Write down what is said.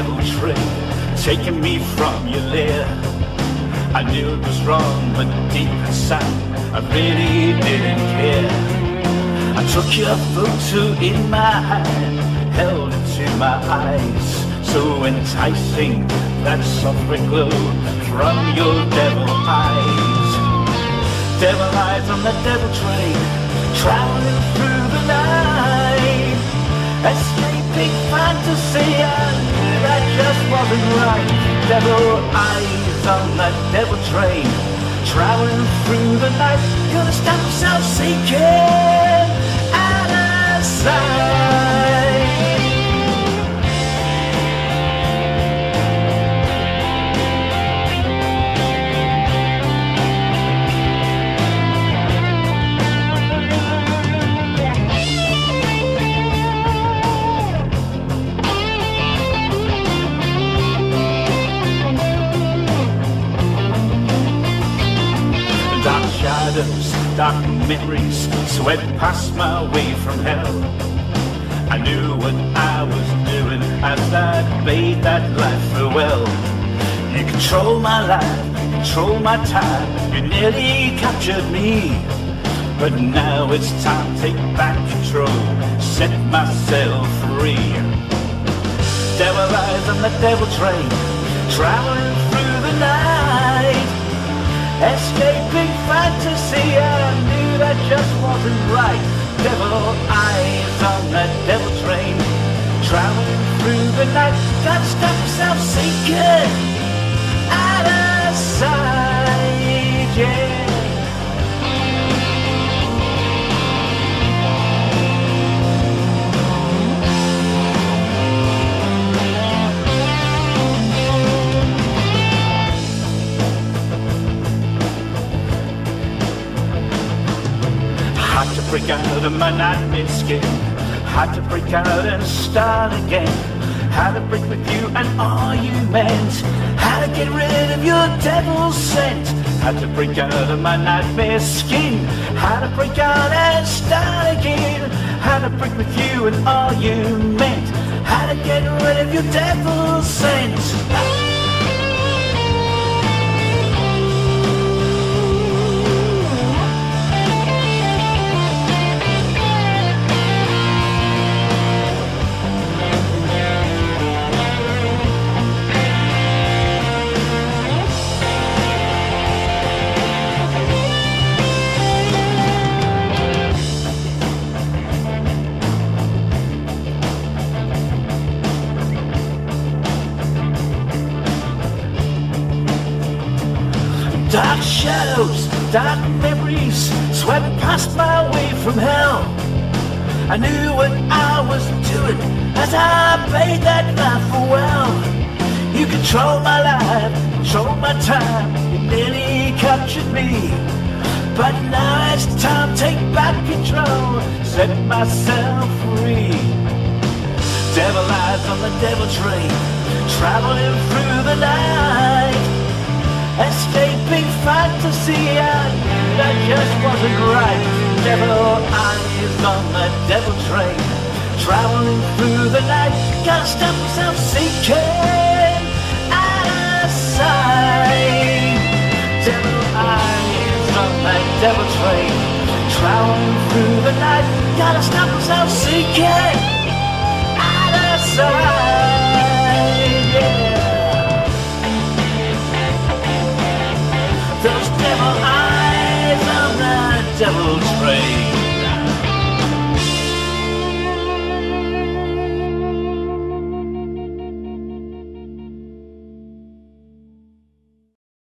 devil train, taking me from your lair. I knew it was wrong, but deep inside, I really didn't care. I took your photo in my hand, held it to my eyes, so enticing, that red glow from your devil eyes. Devil eyes on the devil train, traveling through the night. Escaping fantasy, just wasn't right. Devil eyes on that devil train, traveling through the night. Gonna stop yourself shadows, dark memories swept past my way from hell. I knew what I was doing as I bade that life farewell. You control my life, control my time, you nearly captured me. But now it's time to take back control, set myself free. Devil eyes on the devil train, traveling through the night. Escaping fantasy, I knew that just wasn't right. Devil eyes on that devil train, traveling through the night. Gotta stop yourself of my nightmare skin. Had to break out and start again. Had to break with you and all you meant. Had to get rid of your devil's scent. Had to break out of my nightmare skin. Had to break out and start again. Had to break with you and all you meant. Had to get rid of your devil's scent. Shadows, dark memories swept past my way from hell. I knew what I was doing as I paid that life farewell. You control my life, control my time, you nearly captured me. But now it's time to take back control, set myself free. Devil eyes on the devil train, traveling through the night. Wasn't right. Devil eyes on the devil train, traveling through the night. Gotta stop yourself sinking out of sight. Devil eyes on that devil train, traveling through the night. Gotta stop yourself sinking out of sight. Those devil